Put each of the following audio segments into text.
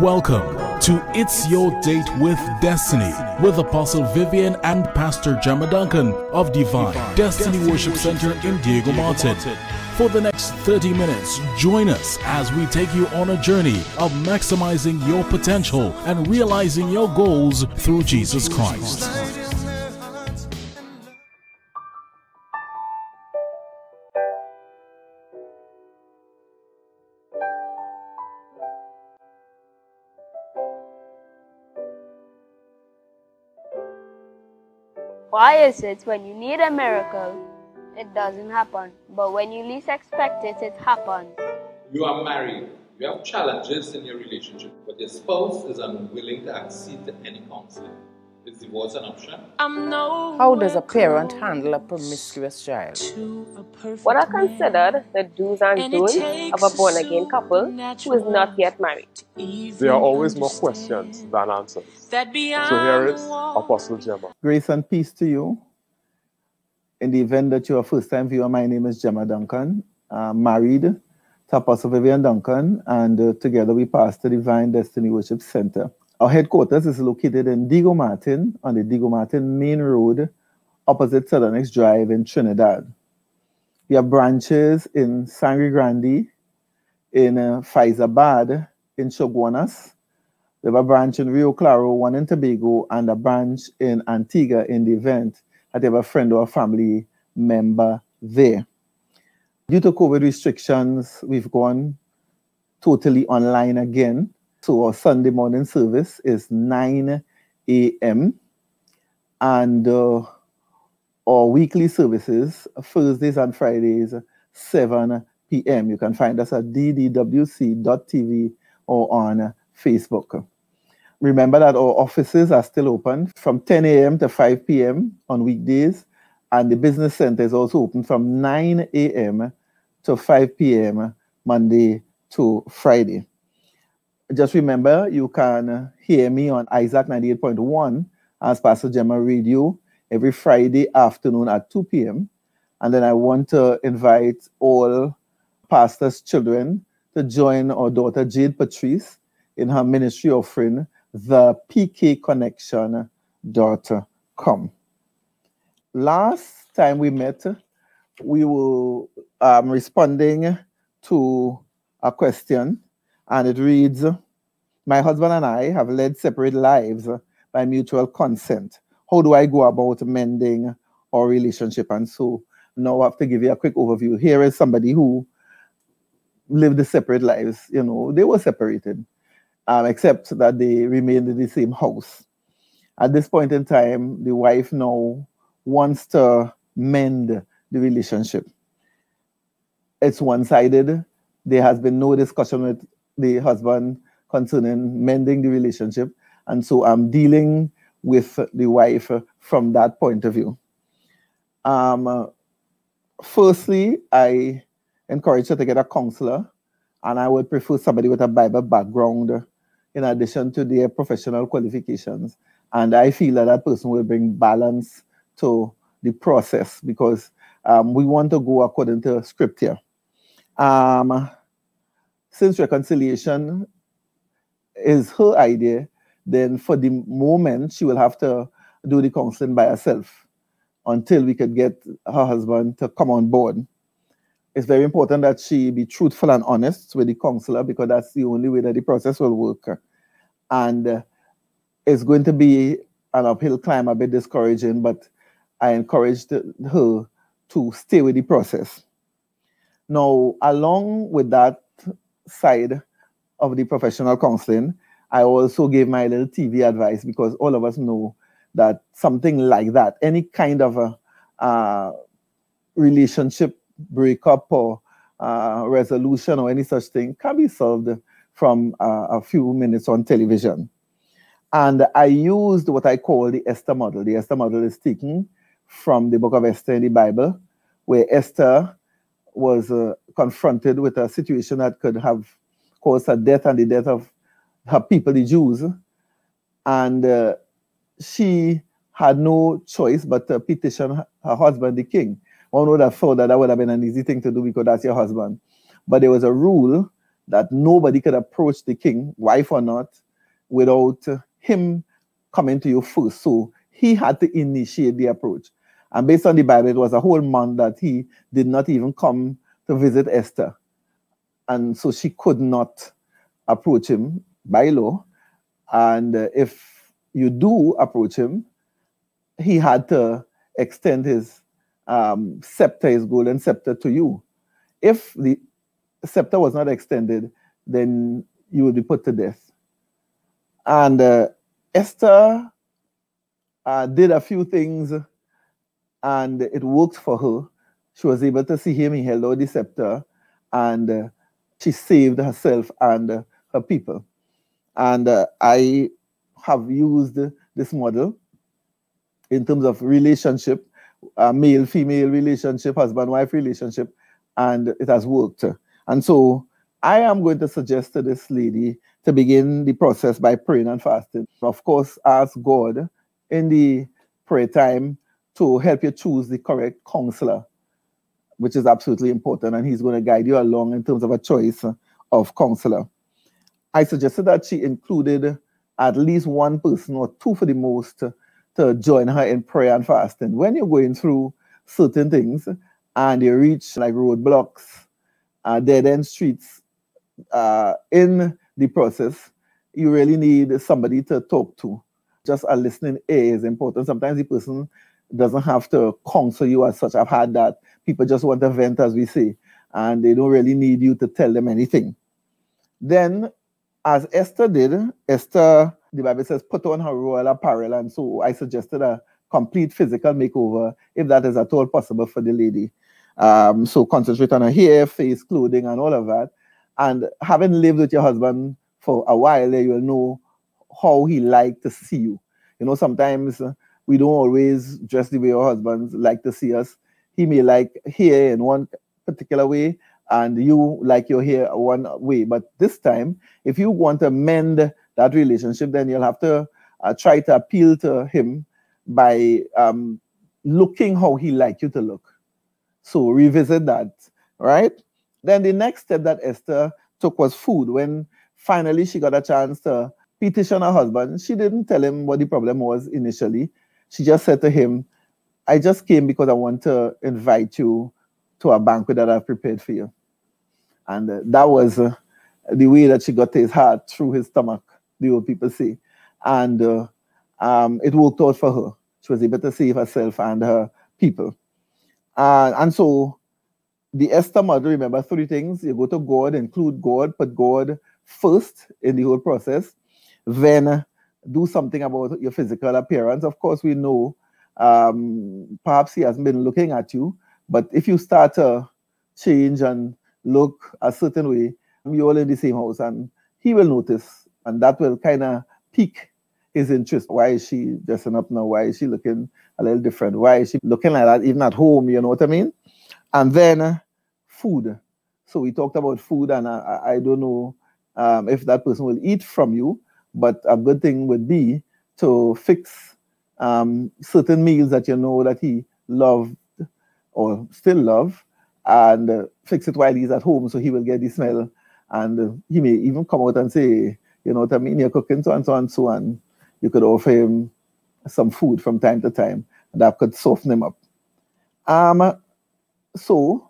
Welcome to It's Your Date with Destiny with Apostle Vivian and Pastor Jemma Duncan of Divine Destiny Worship Center in Diego Martin. For the next 30 minutes, join us as we take you on a journey of maximizing your potential and realizing your goals through Jesus Christ. Why is it when you need a miracle, it doesn't happen, but when you least expect it, it happens? You are married. You have challenges in your relationship, but your spouse is unwilling to accede to any counseling. Is divorce an option? How does a parent handle a promiscuous child? What are considered the do's and don'ts of a born again couple who is not yet married? There are always more questions than answers. So here is Apostle Jemma. Grace and peace to you. In the event that you're a first time viewer, my name is Jemma Duncan, uh, married to Apostle Vivian Duncan, and uh, together we pastor Divine Destiny Worship Center. Our headquarters is located in Diego Martin on the Diego Martin Main Road, opposite Southern Drive in Trinidad. We have branches in Sangre Grande, in uh, Fyzabad, in Chaguanas. We have a branch in Rio Claro, one in Tobago, and a branch in Antigua in the event that you have a friend or a family member there. Due to COVID restrictions, we've gone totally online again. So our Sunday morning service is 9 a.m. And uh, our weekly services, Thursdays and Fridays, 7 p.m. You can find us at ddwc.tv or on Facebook. Remember that our offices are still open from 10 a.m. to 5 p.m. on weekdays, and the business center is also open from 9 a.m. to 5 p.m. Monday to Friday. Just remember, you can hear me on Isaac 98.1 as Pastor Jemma Radio every Friday afternoon at 2 p.m. And then I want to invite all pastors' children to join our daughter Jade Patrice in her ministry offering, the pkconnection.com. Last time we met, we were um, responding to a question, and it reads My husband and I have led separate lives by mutual consent. How do I go about mending our relationship? And so now I have to give you a quick overview. Here is somebody who lived separate lives. You know, they were separated, um, except that they remained in the same house. At this point in time, the wife now wants to mend the relationship. It's one sided. There has been no discussion with the husband concerning mending the relationship. And so I'm dealing with the wife from that point of view. Um, firstly, I encourage her to get a counselor, and I would prefer somebody with a Bible background in addition to their professional qualifications. And I feel that that person will bring balance to the process because um, we want to go according to scripture. Um, since reconciliation is her idea, then for the moment she will have to do the counseling by herself until we could get her husband to come on board. It's very important that she be truthful and honest with the counselor because that's the only way that the process will work. And uh, it's going to be an uphill climb, a bit discouraging, but I encouraged her to stay with the process. Now, along with that side of the professional counseling, I also gave my little TV advice because all of us know that something like that, any kind of a relationship breakup or uh, resolution or any such thing, can be solved from uh, a few minutes on television. And I used what I call the Esther model. The Esther model is taken from the book of Esther in the Bible, where Esther was uh, confronted with a situation that could have caused her death and the death of her people, the Jews. And uh, she had no choice but to petition her husband, the king. One would have thought that that would have been an easy thing to do because that's your husband. But there was a rule that nobody could approach the king, wife or not, without him coming to you first. So he had to initiate the approach. And based on the Bible, it was a whole month that he did not even come to visit Esther. And so she could not approach him by law. And if you do approach him, he had to extend his um, scepter, his golden scepter to you. If the scepter was not extended, then you would be put to death. And uh, Esther uh, did a few things and it worked for her. She was able to see him, he held out the scepter, and uh, she saved herself and uh, her people. And uh, I have used this model in terms of relationship, uh, male female relationship, husband wife relationship, and it has worked. And so I am going to suggest to this lady to begin the process by praying and fasting. Of course, ask God in the prayer time to help you choose the correct counselor, which is absolutely important. And he's going to guide you along in terms of a choice of counselor. I suggested that she included at least one person or two for the most to join her in prayer and fasting. When you're going through certain things and you reach like roadblocks, uh, dead end streets uh, in the process, you really need somebody to talk to. Just a listening ear is important. Sometimes the person doesn't have to counsel you as such. I've had that. People just want to vent, as we say, and they don't really need you to tell them anything. Then, as Esther did, Esther, the Bible says, put on her royal apparel. And so I suggested a complete physical makeover, if that is at all possible for the lady. Um, so concentrate on her hair, face, clothing, and all of that. And having lived with your husband for a while, you'll know how he liked to see you. You know, sometimes we don't always dress the way our husbands like to see us. He may like hair in one particular way, and you like your hair one way. But this time, if you want to mend that relationship, then you'll have to uh, try to appeal to him by um, looking how he like you to look. So revisit that, right? Then the next step that Esther took was food. When finally she got a chance to petition her husband, she didn't tell him what the problem was initially she just said to him, I just came because I want to invite you to a banquet that I've prepared for you. And uh, that was uh, the way that she got his heart through his stomach, the old people say. And uh, um, it worked out for her. She was able to save herself and her people. and so the Esther model, remember three things. You go to God, include God, put God first in the whole process. Then do something about your physical appearance. Of course, we know um, perhaps he hasn't been looking at you, but if you start to change and look a certain way, you're all in the same house, and he will notice, and that will kind of pique his interest. Why is she dressing up now? Why is she looking a little different? Why is she looking like that even at home? You know what I mean? And then uh, food. So we talked about food, and I, I don't know um, if that person will eat from you, but a good thing would be to fix um, certain meals that you know that he loved or still love and uh, fix it while he's at home so he will get the smell. And uh, he may even come out and say, you know what I mean, you're cooking so and so and so, and you could offer him some food from time to time. That could soften him up. Um, so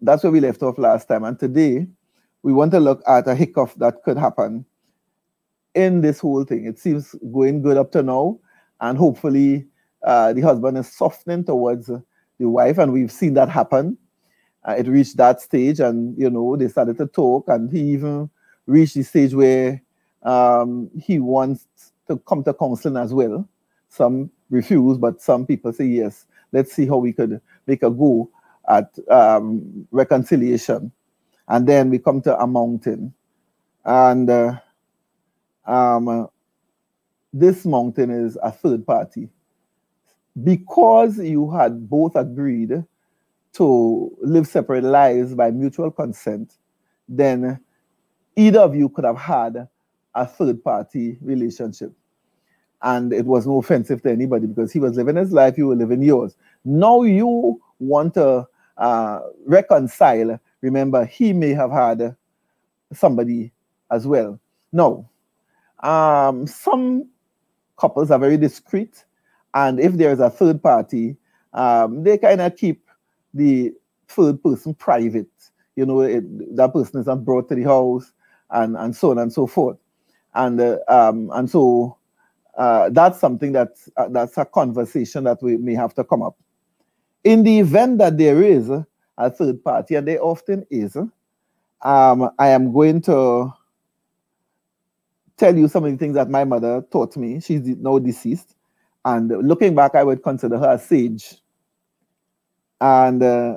that's where we left off last time. And today we want to look at a hiccup that could happen in this whole thing. It seems going good up to now, and hopefully uh, the husband is softening towards the wife, and we've seen that happen. Uh, it reached that stage, and you know they started to talk, and he even reached the stage where um, he wants to come to counseling as well. Some refuse, but some people say yes. Let's see how we could make a go at um, reconciliation, and then we come to a mountain, and. Uh, um, this mountain is a third party. Because you had both agreed to live separate lives by mutual consent, then either of you could have had a third party relationship. And it was no offensive to anybody because he was living his life, you were living yours. Now you want to uh, reconcile. Remember, he may have had somebody as well. No. Um, some couples are very discreet, and if there is a third party, um, they kind of keep the third person private. You know, it, that person is not brought to the house, and, and so on and so forth. And uh, um, and so uh, that's something that's uh, that's a conversation that we may have to come up. In the event that there is a third party, and there often is, um, I am going to tell you some of the things that my mother taught me. She's now deceased. And looking back, I would consider her a sage. And uh,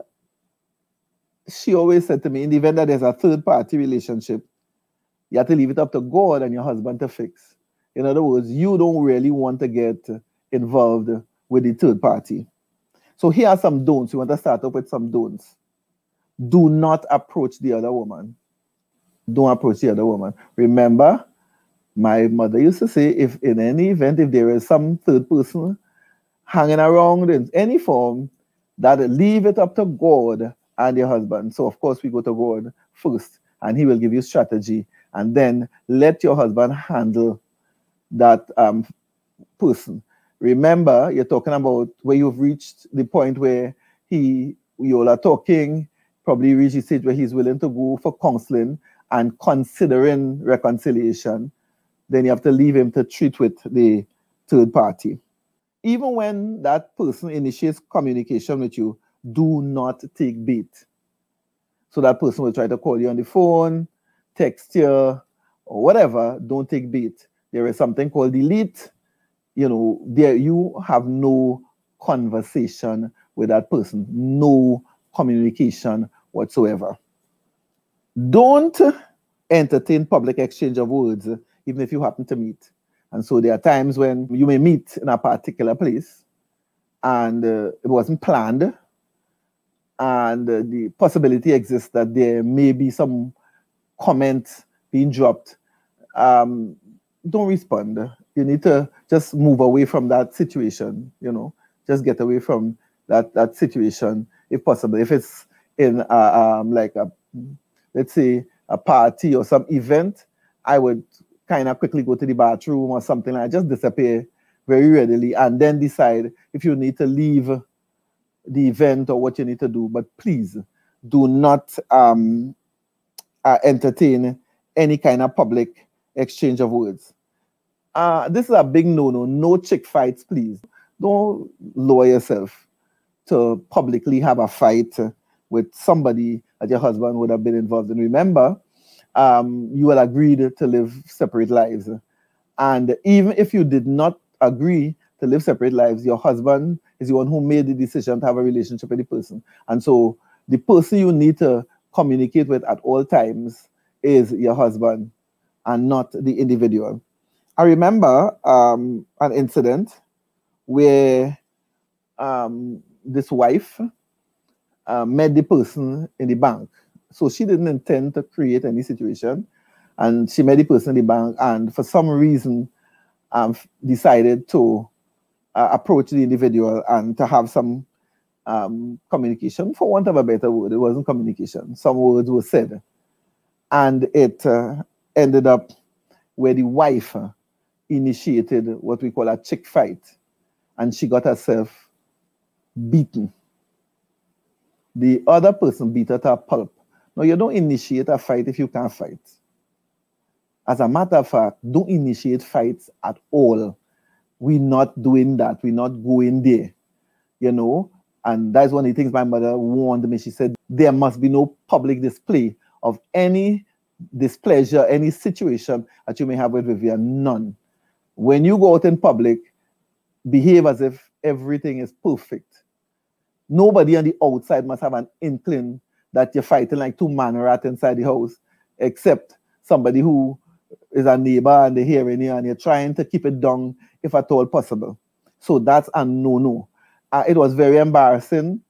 she always said to me, in the event that there's a third party relationship, you have to leave it up to God and your husband to fix. In other words, you don't really want to get involved with the third party. So here are some don'ts. We want to start up with some don'ts. Do not approach the other woman. Don't approach the other woman. Remember, my mother used to say if in any event if there is some third person hanging around in any form that leave it up to god and your husband. So of course we go to god first and he will give you strategy. And then let your husband handle that um, person. Remember you're talking about where you've reached the point where he you all are talking probably reach the stage where he's willing to go for counseling and considering reconciliation then you have to leave him to treat with the third party. Even when that person initiates communication with you, do not take bait. So that person will try to call you on the phone, text you, or whatever. Don't take bait. There is something called delete. You know, there you have no conversation with that person, no communication whatsoever. Don't entertain public exchange of words even if you happen to meet. And so there are times when you may meet in a particular place and uh, it wasn't planned. And uh, the possibility exists that there may be some comment being dropped. Um, don't respond. You need to just move away from that situation, you know, just get away from that, that situation if possible. If it's in um, like a, let's say, a party or some event, I would kind of quickly go to the bathroom or something like just disappear very readily and then decide if you need to leave the event or what you need to do. But please do not um, uh, entertain any kind of public exchange of words. Uh, this is a big no-no. No chick fights, please. Don't lower yourself to publicly have a fight with somebody that your husband would have been involved in. Remember, um, you will agree to live separate lives. And even if you did not agree to live separate lives, your husband is the one who made the decision to have a relationship with the person. And so the person you need to communicate with at all times is your husband and not the individual. I remember um, an incident where um, this wife uh, met the person in the bank so she didn't intend to create any situation. And she met the person in the bank and for some reason um, decided to uh, approach the individual and to have some um, communication, for want of a better word. It wasn't communication. Some words were said. And it uh, ended up where the wife uh, initiated what we call a chick fight. And she got herself beaten. The other person beat her to a pulp. No, you don't initiate a fight if you can't fight. As a matter of fact, don't initiate fights at all. We're not doing that. We're not going there. You know? And that's one of the things my mother warned me. She said, there must be no public display of any displeasure, any situation that you may have with Vivian. None. When you go out in public, behave as if everything is perfect. Nobody on the outside must have an inkling that you're fighting like two man rat inside the house, except somebody who is a neighbor and they're hearing you and you're trying to keep it down if at all possible. So that's a no-no. Uh, it was very embarrassing.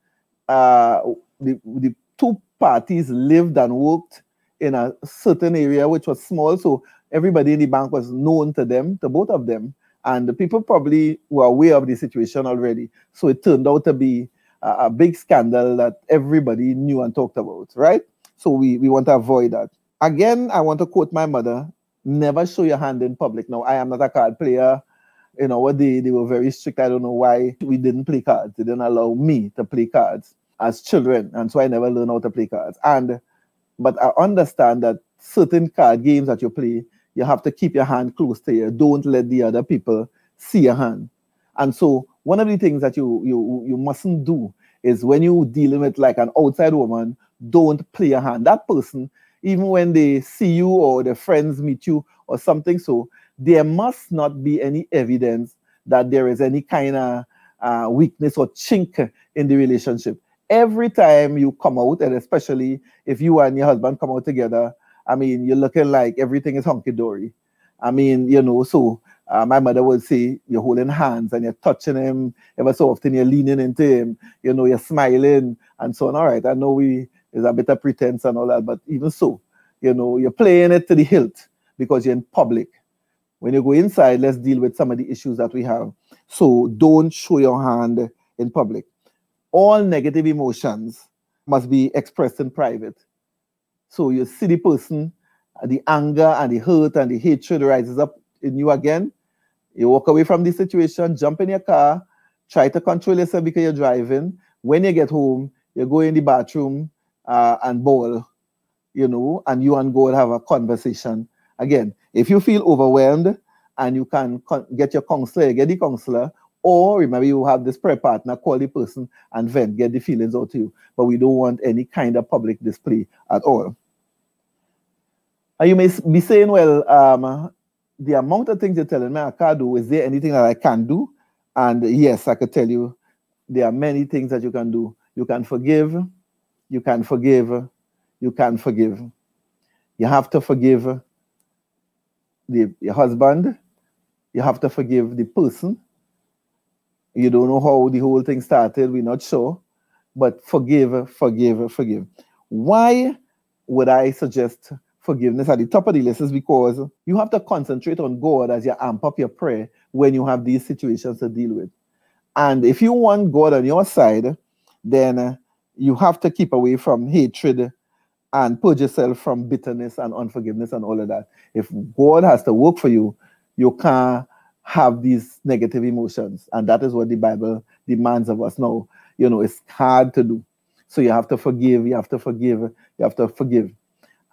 Uh, the, the two parties lived and worked in a certain area which was small, so everybody in the bank was known to them, to both of them, and the people probably were aware of the situation already. So it turned out to be a, big scandal that everybody knew and talked about, right? So we, we want to avoid that. again, I want to quote my mother never show your hand in public. Now, I am not a card player. You know, what they, they were very strict. I don't know why we didn't play cards. They didn't allow me to play cards as children. And so I never learned how to play cards. And but I understand that certain card games that you play, you have to keep your hand close to you. Don't let the other people see your hand. And so one of the things that you you you mustn't do is when you dealing with like an outside woman, don't play a hand. That person, even when they see you or their friends meet you or something, so there must not be any evidence that there is any kind of uh, weakness or chink in the relationship. Every time you come out, and especially if you and your husband come out together, I mean, you're looking like everything is hunky dory. I mean, you know, so uh, my mother would say you're holding hands and you're touching him ever so often, you're leaning into him, you know, you're smiling and so on. All right, I know we is a bit of pretense and all that, but even so, you know, you're playing it to the hilt because you're in public. When you go inside, let's deal with some of the issues that we have. So don't show your hand in public. All negative emotions must be expressed in private. So you see the person, the anger and the hurt and the hatred rises up in you again. You walk away from the situation, jump in your car, try to control yourself because you're driving. When you get home, you go in the bathroom uh, and bowl, you know, and you and God have a conversation. Again, if you feel overwhelmed and you can get your counselor, get the counselor, or remember you have this prayer partner, call the person and vent, get the feelings out to you. But we don't want any kind of public display at all. And you may be saying, well, um, the amount of things you're telling me I can't do, is there anything that I can do? And yes, I could tell you there are many things that you can do. You can forgive, you can forgive, you can forgive. You have to forgive the, your husband, you have to forgive the person. You don't know how the whole thing started, we're not sure, but forgive, forgive, forgive. Why would I suggest forgiveness at the top of the list is because you have to concentrate on God as you amp up your prayer when you have these situations to deal with. And if you want God on your side, then you have to keep away from hatred and purge yourself from bitterness and unforgiveness and all of that. If God has to work for you, you can't have these negative emotions. And that is what the Bible demands of us now. You know, it's hard to do. So you have to forgive, you have to forgive, you have to forgive.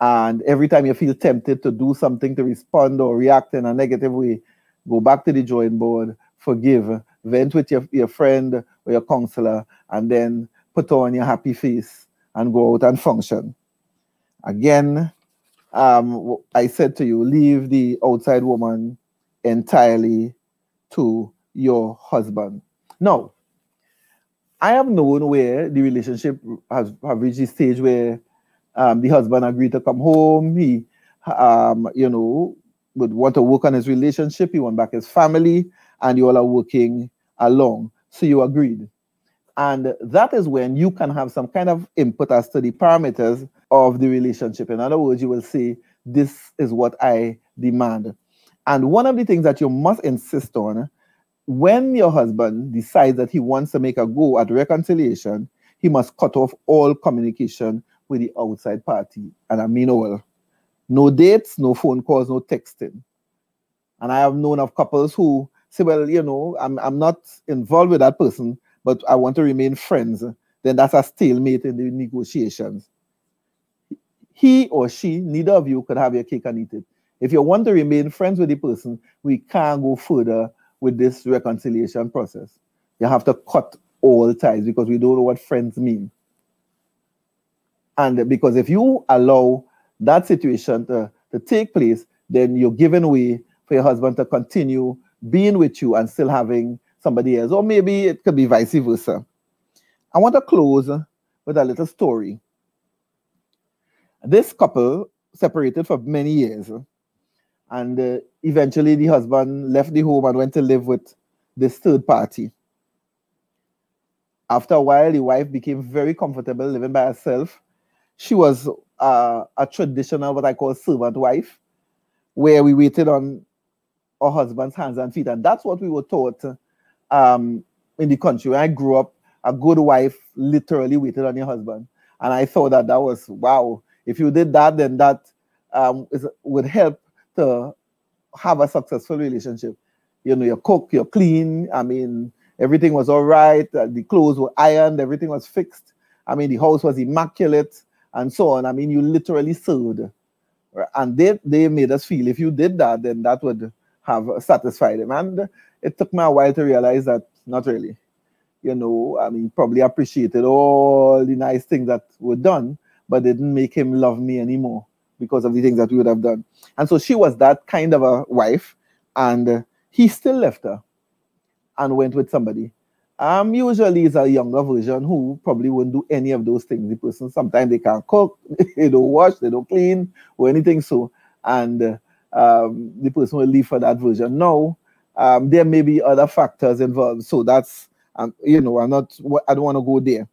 And every time you feel tempted to do something to respond or react in a negative way, go back to the drawing board, forgive, vent with your, your friend or your counselor, and then put on your happy face and go out and function. Again, um, I said to you, leave the outside woman entirely to your husband. Now, I have known where the relationship has have reached a stage where um, the husband agreed to come home. He, um, you know, would want to work on his relationship. He want back his family, and you all are working along. So you agreed. And that is when you can have some kind of input as to the parameters of the relationship. In other words, you will say, This is what I demand. And one of the things that you must insist on when your husband decides that he wants to make a go at reconciliation, he must cut off all communication with the outside party. And I mean oh, all. No dates, no phone calls, no texting. And I have known of couples who say, well, you know, I'm, I'm not involved with that person, but I want to remain friends. Then that's a stalemate in the negotiations. He or she, neither of you could have your cake and eat it. If you want to remain friends with the person, we can't go further with this reconciliation process. You have to cut all ties because we don't know what friends mean. And because if you allow that situation to, to take place, then you're giving way for your husband to continue being with you and still having somebody else. Or maybe it could be vice versa. I want to close with a little story. This couple separated for many years. And uh, eventually the husband left the home and went to live with this third party. After a while, the wife became very comfortable living by herself she was uh, a traditional, what I call servant wife, where we waited on our husband's hands and feet. And that's what we were taught um, in the country. When I grew up, a good wife literally waited on your husband. And I thought that that was, wow, if you did that, then that um, is, would help to have a successful relationship. You know, you cook, you clean. I mean, everything was all right. Uh, the clothes were ironed, everything was fixed. I mean, the house was immaculate and so on. I mean, you literally served. And they, they made us feel if you did that, then that would have satisfied them. And it took me a while to realize that not really. You know, I mean, probably appreciated all the nice things that were done, but didn't make him love me anymore because of the things that we would have done. And so she was that kind of a wife, and he still left her and went with somebody. Um, usually it's a younger version who probably won't do any of those things. The person sometimes they can't cook, they don't wash, they don't clean, or anything so. And um, the person will leave for that version. Now, um, there may be other factors involved. So that's um, you know, I'm not I don't want to go there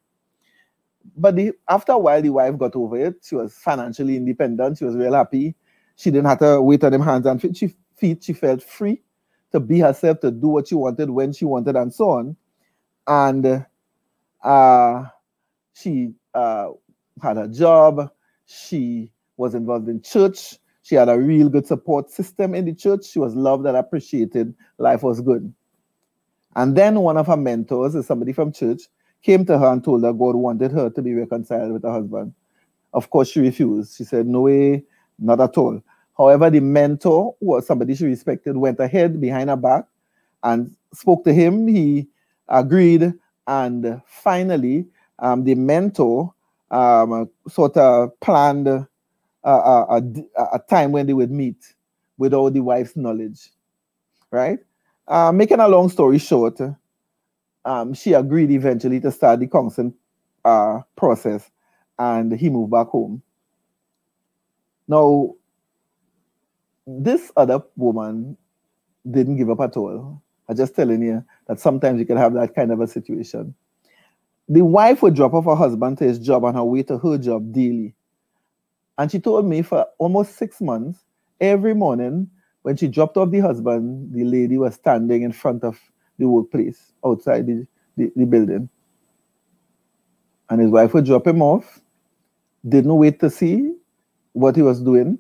but the, after a while, the wife got over it. She was financially independent. She was real happy. She didn't have to wait on them hands and feet. She, feet. she felt free to be herself, to do what she wanted when she wanted, and so on. And uh, she uh, had a job. She was involved in church. She had a real good support system in the church. She was loved and appreciated. Life was good. And then one of her mentors is somebody from church came to her and told her God wanted her to be reconciled with her husband. Of course, she refused. She said, No way, not at all. However, the mentor, who was somebody she respected, went ahead behind her back and spoke to him. He agreed. And finally, um, the mentor um, sort of planned a, a, a, time when they would meet without the wife's knowledge. Right? Uh, making a long story short, um, she agreed eventually to start the counseling uh, process and he moved back home. Now, this other woman didn't give up at all. I'm just telling you that sometimes you can have that kind of a situation. The wife would drop off her husband to his job on her way to her job daily. And she told me for almost six months, every morning when she dropped off the husband, the lady was standing in front of the workplace outside the, the, the building. And his wife would drop him off, didn't wait to see what he was doing,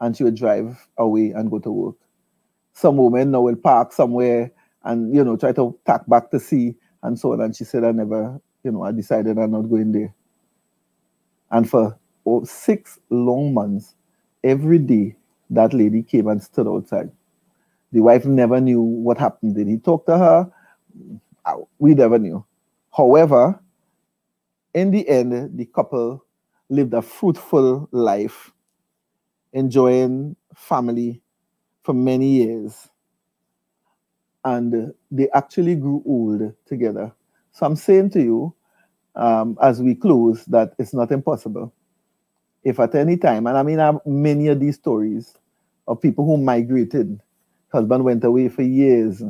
and she would drive away and go to work. Some women now will park somewhere and you know try to tack back to see and so on. And she said, I never, you know, I decided I'm not going there. And for oh, six long months, every day that lady came and stood outside. The wife never knew what happened. Did he talk to her? Uh, we never knew. However, in the end, the couple lived a fruitful life, enjoying family for many years. And they actually grew old together. So I'm saying to you, um, as we close, that it's not impossible. If at any time, and I mean, I have many of these stories of people who migrated husband went away for years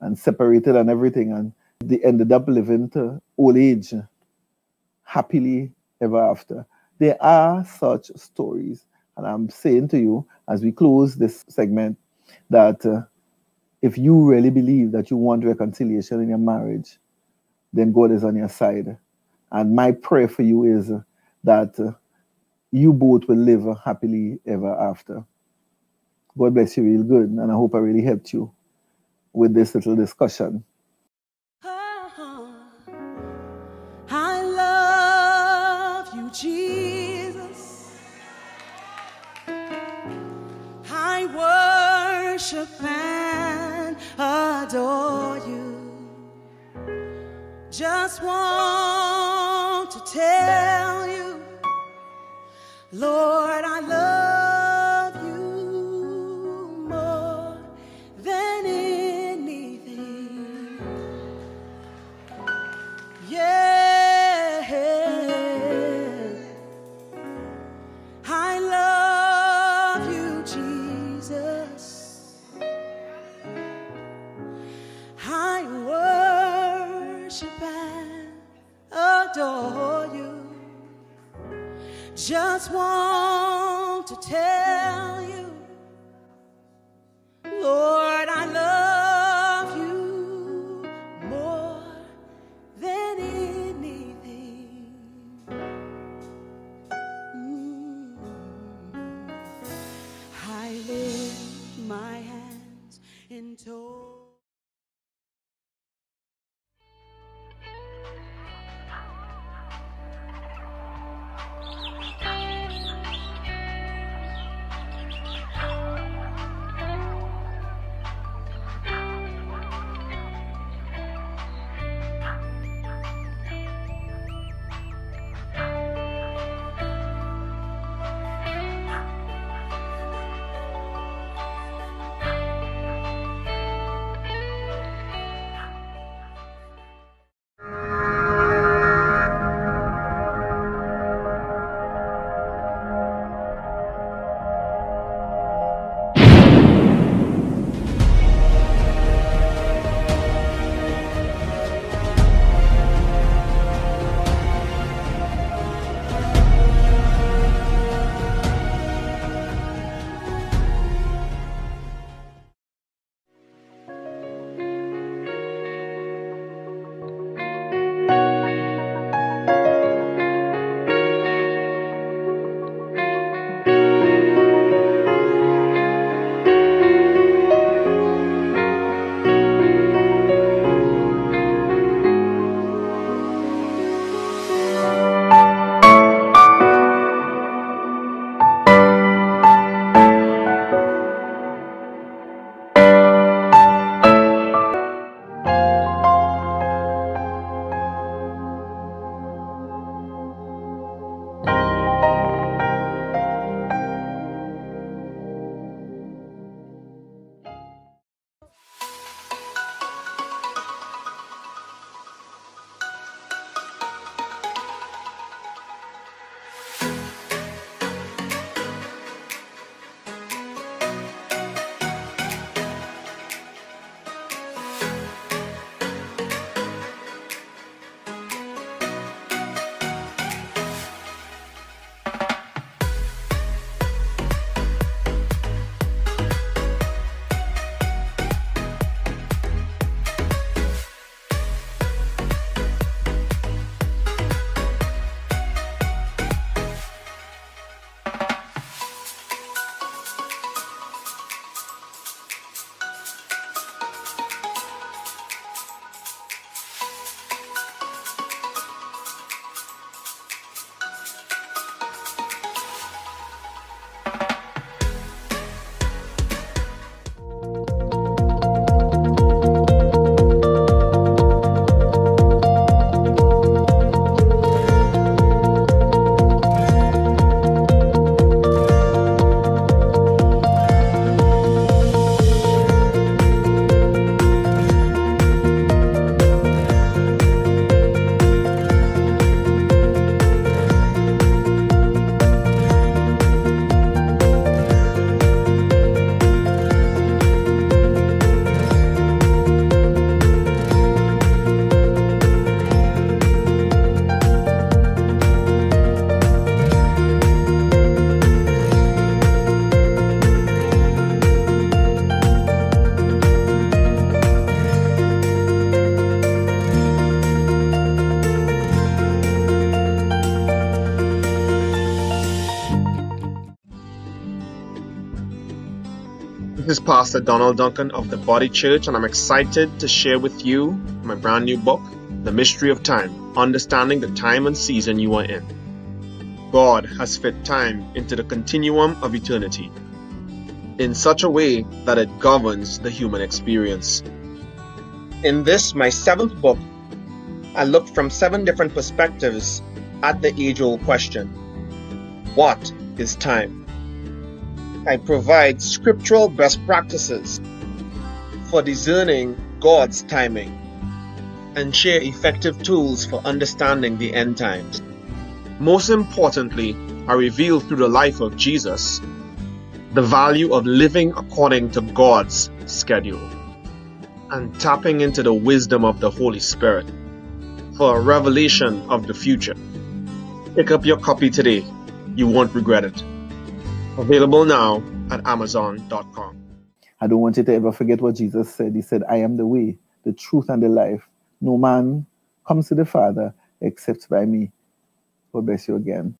and separated and everything, and they ended up living to old age happily ever after. There are such stories, and I'm saying to you as we close this segment that uh, if you really believe that you want reconciliation in your marriage, then God is on your side. And my prayer for you is that uh, you both will live happily ever after. God bless you real good. And I hope I really helped you with this little discussion. Worship and adore you. Just want to tell just want Pastor Donald Duncan of the Body Church, and I'm excited to share with you my brand new book, The Mystery of Time Understanding the Time and Season You Are In. God has fit time into the continuum of eternity in such a way that it governs the human experience. In this, my seventh book, I look from seven different perspectives at the age old question What is time? I provide scriptural best practices for discerning God's timing and share effective tools for understanding the end times. Most importantly, I reveal through the life of Jesus the value of living according to God's schedule and tapping into the wisdom of the Holy Spirit for a revelation of the future. Pick up your copy today. You won't regret it. Available now at Amazon.com. I don't want you to ever forget what Jesus said. He said, I am the way, the truth, and the life. No man comes to the Father except by me. God bless you again.